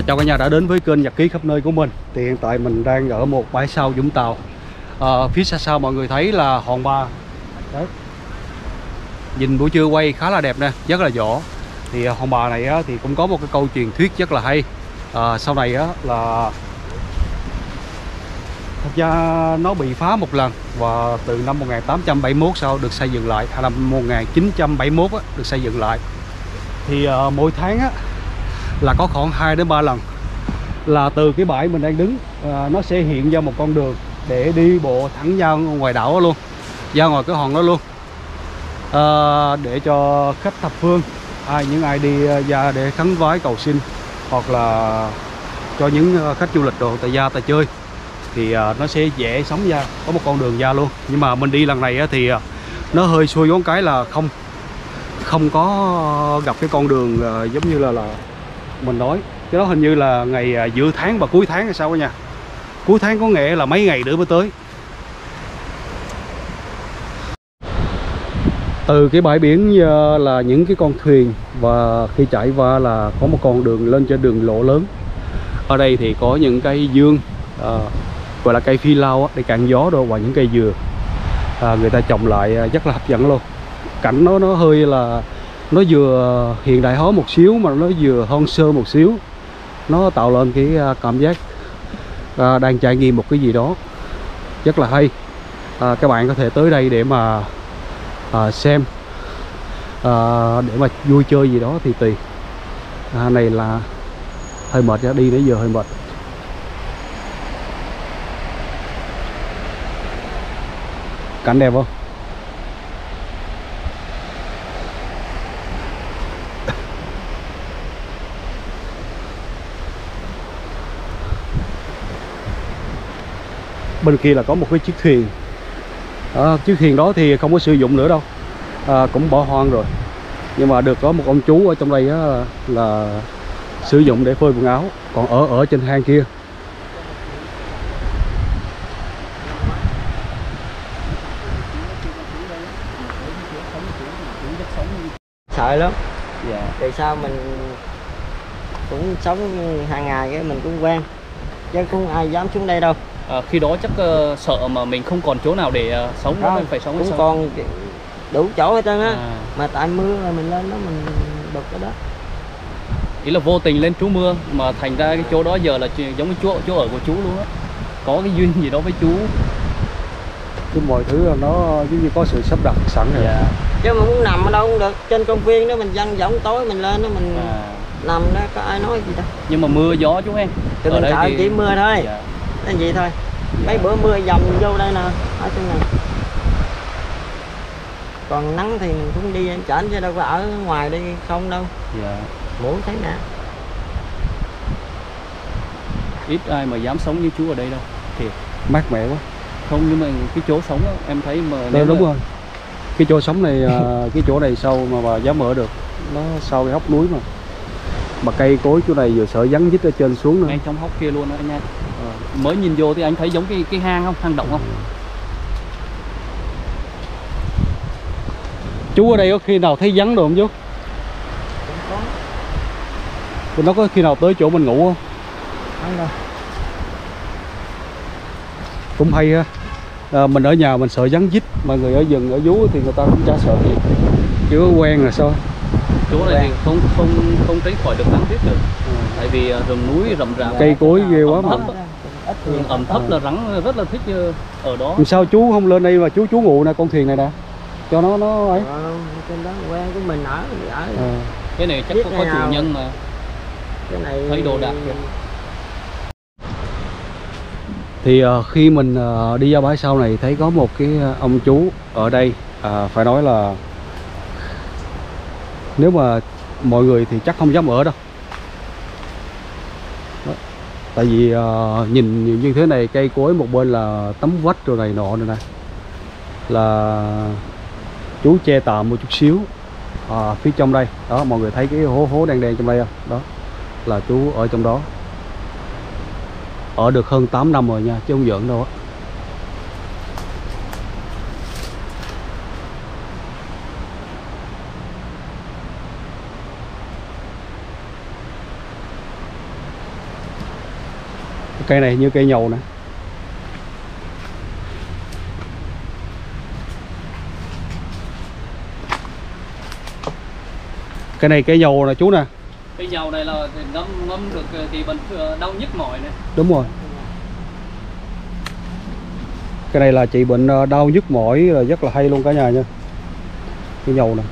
À, chào cả nhà đã đến với kênh nhật ký khắp nơi của mình. Thì hiện tại mình đang ở một bãi sau Vũng Tàu. À, phía xa xa mọi người thấy là hòn ba. Đấy. Nhìn buổi trưa quay khá là đẹp nè rất là rõ thì ờ, hòn bà này á, thì cũng có một cái câu truyền thuyết rất là hay. À, sau này á, là thật ra nó bị phá một lần và từ năm 1871 sau được xây dựng lại hay năm 1971 á, được xây dựng lại. Thì à, mỗi tháng á, là có khoảng 2 đến 3 lần. Là từ cái bãi mình đang đứng à, nó sẽ hiện ra một con đường để đi bộ thẳng ra ngoài đảo đó luôn ra ngoài cái hòn đó luôn. À, để cho khách thập phương ai những ai đi à, ra để khấn vái cầu xin hoặc là cho những à, khách du lịch đồ tại gia tại chơi thì à, nó sẽ dễ sống ra có một con đường ra luôn. Nhưng mà mình đi lần này á, thì à, nó hơi xuôi ngón cái là không không có gặp cái con đường à, giống như là là mình nói. Cái đó hình như là ngày à, giữa tháng và cuối tháng hay sao nha. Cuối tháng có nghĩa là mấy ngày nữa mới tới. Từ cái bãi biển à, là những cái con thuyền và khi chạy qua là có một con đường lên trên đường lộ lớn. Ở đây thì có những cây dương à, gọi là cây phi lao để cạn gió đâu và những cây dừa. À, người ta trồng lại à, rất là hấp dẫn luôn. Cảnh nó nó hơi là nó vừa hiện đại hóa một xíu mà nó vừa hoang sơ một xíu. Nó tạo lên cái à, cảm giác à, đang trải nghiệm một cái gì đó rất là hay. À, các bạn có thể tới đây để mà à, xem à, để mà vui chơi gì đó thì tùy. À, này là hơi mệt ra đi nãy giờ hơi mệt. Cảnh đẹp không? Bên kia là có một cái chiếc thuyền. À, chiếc thuyền đó thì không có sử dụng nữa đâu. À, cũng bỏ hoang rồi. Nhưng mà được có một ông chú ở trong đây á, là sử dụng để phơi quần áo còn ở ở trên hang kia. Sợ lắm. Dạ. Tại sao mình cũng sống hàng ngày cái mình cũng quen. Chứ cũng ai dám xuống đây đâu À, khi đó chắc ờ, sợ mà mình không còn chỗ nào để ờ, sống nữa Không, mình phải sống ở cũng sao? còn đủ chỗ hết trơn á. À, mà tại mưa là mình lên đó mình đục cái đó. Ý là vô tình lên trú mưa mà thành ra cái chỗ đó giờ là giống như chỗ chỗ ở của chú luôn á. Có cái duyên gì đó với chú. Cái mọi thứ là nó giống như có sự sắp đặt sẵn rồi. Dạ. Chứ mà muốn nằm ở đâu cũng được. Trên công viên đó mình dân võng tối mình lên đó mình à, nằm đó có ai nói gì đâu. Nhưng mà mưa gió chú em Tụi mình sợ chỉ mưa thôi. Dạ. Cái gì thôi. Mấy bữa mưa dầm vô đây nè. Ở trên này. Còn nắng thì mình cũng đi anh chảnh chứ đâu có ở ngoài đây không đâu. Dạ. ngủ thấy nè. Ít ai mà dám sống như chú ở đây đâu. Mát mẻ quá. Không nhưng mà cái chỗ sống á, em thấy mà Đây, nếu đúng rồi. Cái chỗ sống này à, cái chỗ này sâu mà bà dám ở được? Nó sau cái hốc núi mà. Mà cây cối chỗ này vừa sợ vắn dít ở trên xuống nữa. Ngay trong hốc kia luôn đó anh em mới nhìn vô thì anh thấy giống cái cái hang không? Hang động không? Chú ở đây có khi nào thấy vắng được không chú? Cũng có. Thì nó có khi nào tới chỗ mình ngủ không? Không đâu. Cũng hay ha. À, mình ở nhà mình sợ vắng dít mà người ở rừng ở vú thì người ta cũng chả sợ gì kiểu quen rồi sao? Chỗ này thì không không không tránh khỏi được nắng tuyết được. Tại vì à, rừng núi rậm rạp. Cây cối ghê quá mà. Thấp thì rừng ẩm thấp là rắn rất là thích ờ, ở đó làm sao chú không lên đây mà chú chú ngủ nè con thuyền này nè cho nó nó ấy Ờ, trên đó quen của mình ở ở à. cái này chắc biết có, chủ nào. nhân mà cái này thấy đồ đạc kìa. thì ờ, khi mình ờ, đi ra bãi sau này thấy có một cái ông chú ở đây à, phải nói là nếu mà mọi người thì chắc không dám ở đâu tại vì uh, nhìn như thế này cây cối một bên là tấm vách rồi này nọ rồi nè. Là chú che tạm một chút xíu à, phía trong đây. Đó mọi người thấy cái hố hố đen đen trong đây không? Đó là chú ở trong đó. Ở được hơn 8 năm rồi nha chứ không giỡn đâu á. Cây này như cây nhầu nè. Cái này cây nhầu nè chú nè. Cây dầu này là ngâm ngâm được ờ, thì vẫn ờ, đau nhức mỏi này. Đúng rồi. Cái này là trị bệnh ờ, đau nhức mỏi là rất là hay luôn cả nhà nha. Cây nhầu nè